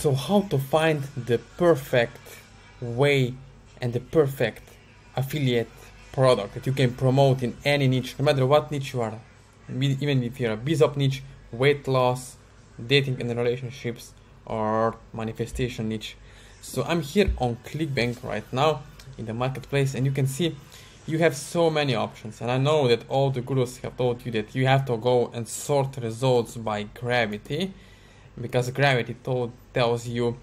So how to find the perfect way and the perfect affiliate product that you can promote in any niche, no matter what niche you are. Even if you're a BizOp niche, weight loss, dating and relationships, or manifestation niche. So I'm here on ClickBank right now in the marketplace and you can see you have so many options and I know that all the gurus have told you that you have to go and sort results by gravity because gravity told, tells you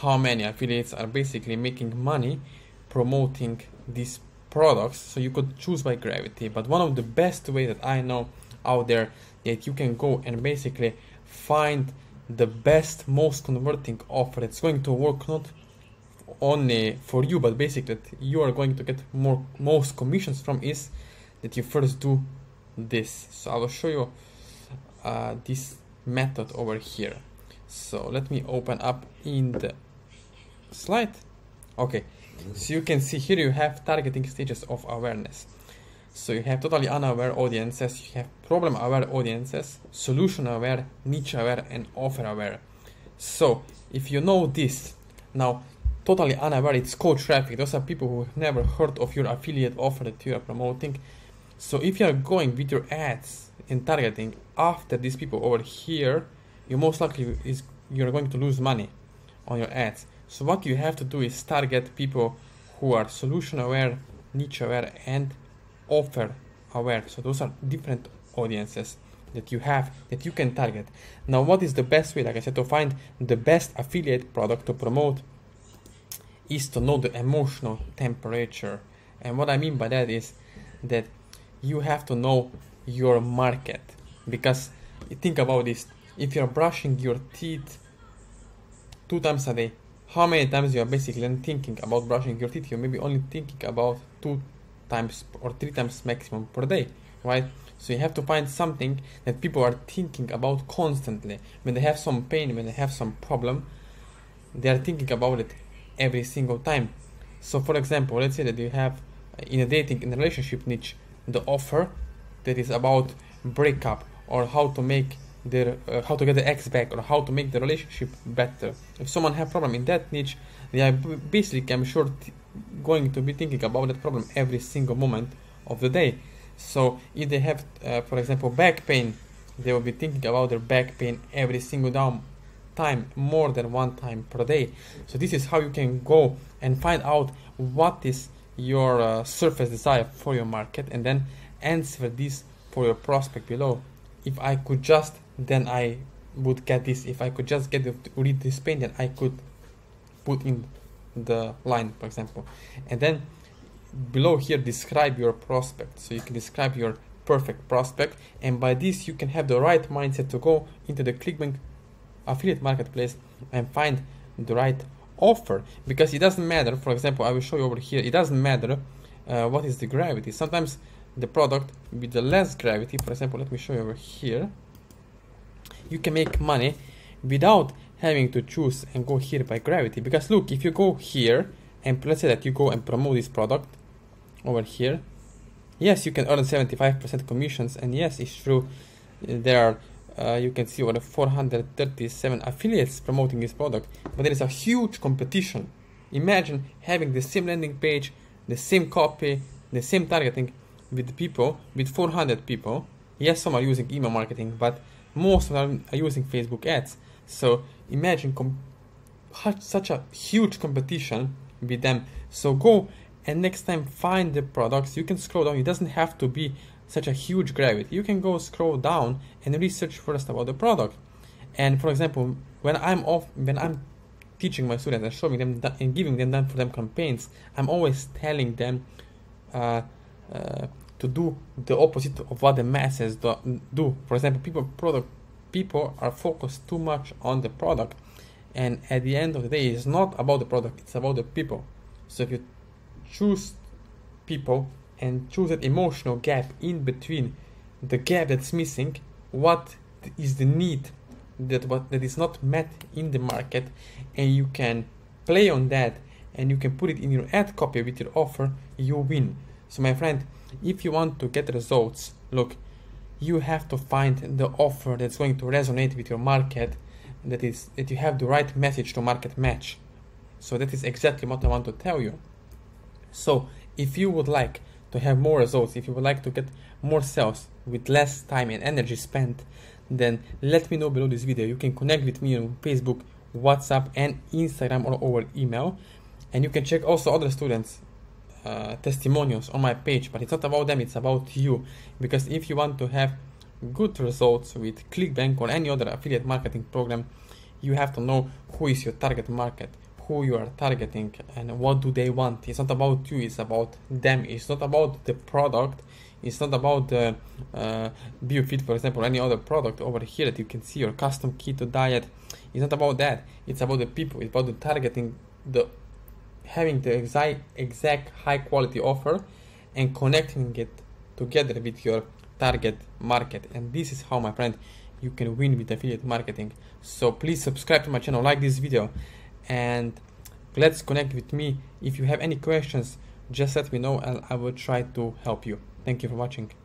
how many affiliates are basically making money promoting these products so you could choose by gravity. But one of the best way that I know out there that you can go and basically find the best most converting offer that's going to work not only for you but basically that you are going to get more most commissions from is that you first do this. So I will show you uh, this method over here so let me open up in the slide. Okay. So you can see here you have targeting stages of awareness. So you have totally unaware audiences you have problem aware audiences solution aware niche aware and offer aware so if you know this now totally unaware it's cold traffic. Those are people who have never heard of your affiliate offer that you are promoting. So if you are going with your ads and targeting after these people over here you most likely is you're going to lose money on your ads so what you have to do is target people who are solution aware niche aware and offer aware so those are different audiences that you have that you can target now what is the best way like i said to find the best affiliate product to promote is to know the emotional temperature. And what I mean by that is that you have to know your market. Because think about this if you're brushing your teeth two times a day, how many times you are basically thinking about brushing your teeth? You're maybe only thinking about two times or three times maximum per day, right? So you have to find something that people are thinking about constantly. When they have some pain, when they have some problem, they are thinking about it every single time. So for example, let's say that you have in a dating in a relationship niche the offer that is about breakup or how to make their uh, how to get the ex back or how to make the relationship better. If someone have problem in that niche, they are basically I'm sure going to be thinking about that problem every single moment of the day. So if they have, uh, for example, back pain, they will be thinking about their back pain every single down time more than one time per day so this is how you can go and find out what is your uh, surface desire for your market and then answer this for your prospect below if i could just then i would get this. If i could just get to read this pain then i could put in the line for example. And then below here describe your prospect. So you can describe your perfect prospect. And by this you can have the right mindset to go into the clickbank affiliate marketplace and find the right offer. Because it doesn't matter for example i will show you over here it doesn't matter uh, what is the gravity. Sometimes the product with the less gravity for example let me show you over here you can make money without having to choose and go here by gravity. Because look if you go here and let's say that you go and promote this product over here yes you can earn 75% commissions and yes it's true there are uh, you can see over 437 affiliates promoting this product. But there is a huge competition. Imagine having the same landing page the same copy the same targeting with people with 400 people. Yes some are using email marketing but most of them are using facebook ads. So imagine such a huge competition with them. So go and next time find the products. You can scroll down. It doesn't have to be such a huge gravity, you can go scroll down and research first about the product. And for example, when I'm off, when I'm teaching my students and showing them that, and giving them done for them campaigns, I'm always telling them uh, uh, to do the opposite of what the masses do. For example, people product people are focused too much on the product, and at the end of the day, it's not about the product; it's about the people. So if you choose people and choose that emotional gap in between the gap that's missing what is the need that what that is not met in the market and you can play on that and you can put it in your ad copy with your offer you win so my friend if you want to get results look you have to find the offer that's going to resonate with your market that is that you have the right message to market match. So that is exactly what I want to tell you. So if you would like to have more results, if you would like to get more sales with less time and energy spent, then let me know below this video. You can connect with me on Facebook, WhatsApp, and Instagram or over email. And you can check also other students' uh, testimonials on my page. But it's not about them, it's about you. Because if you want to have good results with ClickBank or any other affiliate marketing program, you have to know who is your target market who you are targeting and what do they want. It's not about you it's about them. It's not about the product. It's not about the uh, biofit for example any other product over here that you can see your custom keto diet. It's not about that. It's about the people. It's about the targeting the having the exact exact high quality offer and connecting it together with your target market. And this is how my friend you can win with affiliate marketing. So please subscribe to my channel like this video and let's connect with me. If you have any questions just let me know and i will try to help you. Thank you for watching